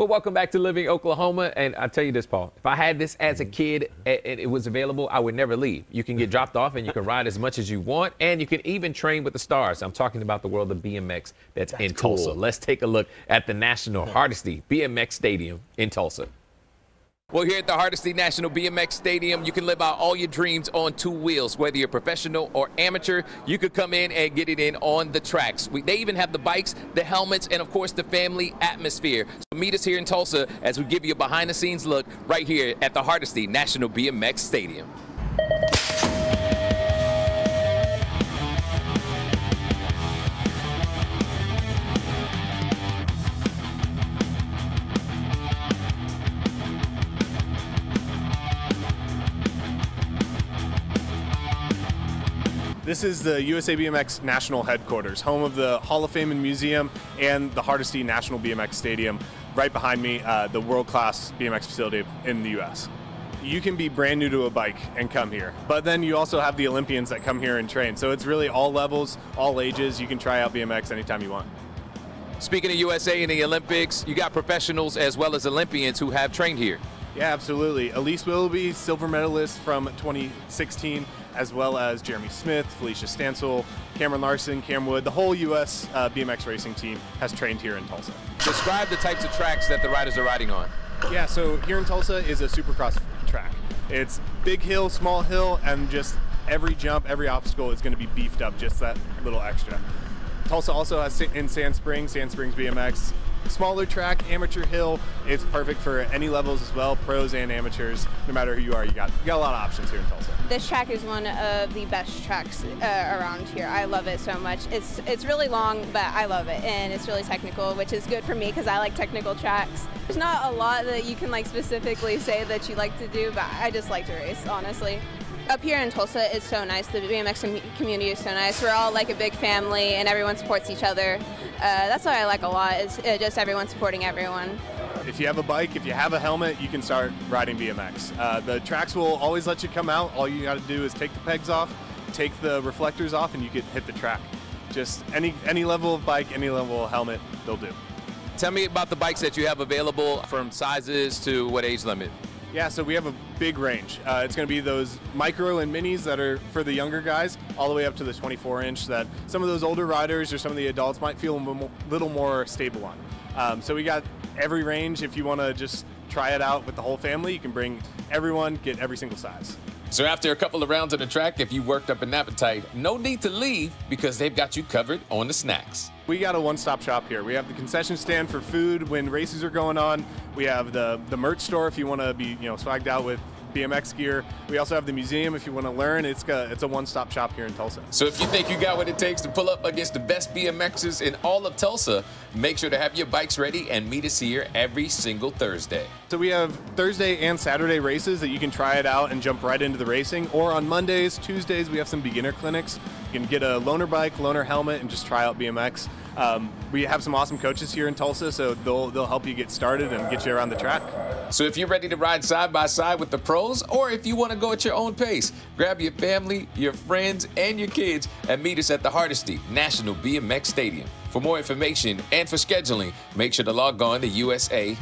Well, welcome back to Living Oklahoma. And I'll tell you this, Paul. If I had this as a kid and it was available, I would never leave. You can get dropped off and you can ride as much as you want. And you can even train with the stars. I'm talking about the world of BMX that's, that's in cool. Tulsa. Let's take a look at the National Hardesty BMX Stadium in Tulsa. Well, here at the Hardesty National BMX Stadium, you can live out all your dreams on two wheels. Whether you're professional or amateur, you could come in and get it in on the tracks. We, they even have the bikes, the helmets, and of course the family atmosphere. So meet us here in Tulsa as we give you a behind-the-scenes look right here at the Hardesty National BMX Stadium. This is the USA BMX National Headquarters, home of the Hall of Fame and Museum and the Hardesty National BMX Stadium. Right behind me, uh, the world-class BMX facility in the U.S. You can be brand new to a bike and come here, but then you also have the Olympians that come here and train. So it's really all levels, all ages. You can try out BMX anytime you want. Speaking of USA and the Olympics, you got professionals as well as Olympians who have trained here. Yeah, absolutely. Alise Willoughby, silver medalist from 2016, as well as Jeremy Smith, Felicia Stancil, Cameron Larson, Cam Wood. The whole U.S. Uh, BMX racing team has trained here in Tulsa. Describe the types of tracks that the riders are riding on. Yeah, so here in Tulsa is a supercross track. It's big hill, small hill, and just every jump, every obstacle is going to be beefed up just that little extra. Tulsa also has in Sand Springs, Sand Springs BMX, smaller track, amateur hill. It's perfect for any levels as well, pros and amateurs. No matter who you are, you got you got a lot of options here in Tulsa. This track is one of the best tracks uh, around here. I love it so much. It's it's really long, but I love it, and it's really technical, which is good for me because I like technical tracks. There's not a lot that you can like specifically say that you like to do, but I just like to race, honestly up here in Tulsa is so nice. The BMX community is so nice. We're all like a big family, and everyone supports each other. Uh, that's what I like a lot. Is uh, just everyone supporting everyone. If you have a bike, if you have a helmet, you can start riding BMX. Uh, the tracks will always let you come out. All you got to do is take the pegs off, take the reflectors off, and you can hit the track. Just any any level of bike, any level of helmet, they'll do. Tell me about the bikes that you have available from sizes to what age limit. Yeah, so we have a big range. Uh, it's going to be those micro and minis that are for the younger guys, all the way up to the 24 inch that some of those older riders or some of the adults might feel a little more stable on. Um, so we got every range. If you want to just try it out with the whole family, you can bring everyone, get every single size. So after a couple of rounds on the track, if you worked up an appetite, no need to leave because they've got you covered on the snacks. We got a one-stop shop here. We have the concession stand for food when races are going on. We have the the merch store if you want to be you know swagged out with BMX gear. We also have the museum if you want to learn. It's a, it's a one-stop shop here in Tulsa. So if you think you got what it takes to pull up against the best BMXers in all of Tulsa, make sure to have your bikes ready and meet us here every single Thursday. So we have Thursday and Saturday races that you can try it out and jump right into the racing. Or on Mondays, Tuesdays, we have some beginner clinics. You can get a loaner bike, loaner helmet, and just try out BMX. Um, we have some awesome coaches here in Tulsa, so they'll, they'll help you get started and get you around the track. So if you're ready to ride side by side with the pros, or if you want to go at your own pace, grab your family, your friends, and your kids and meet us at the Hardesty National BMX Stadium. For more information and for scheduling, make sure to log on to usabmx.com.